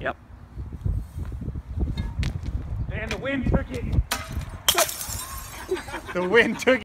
Yep. And the wind took it. The wind took it.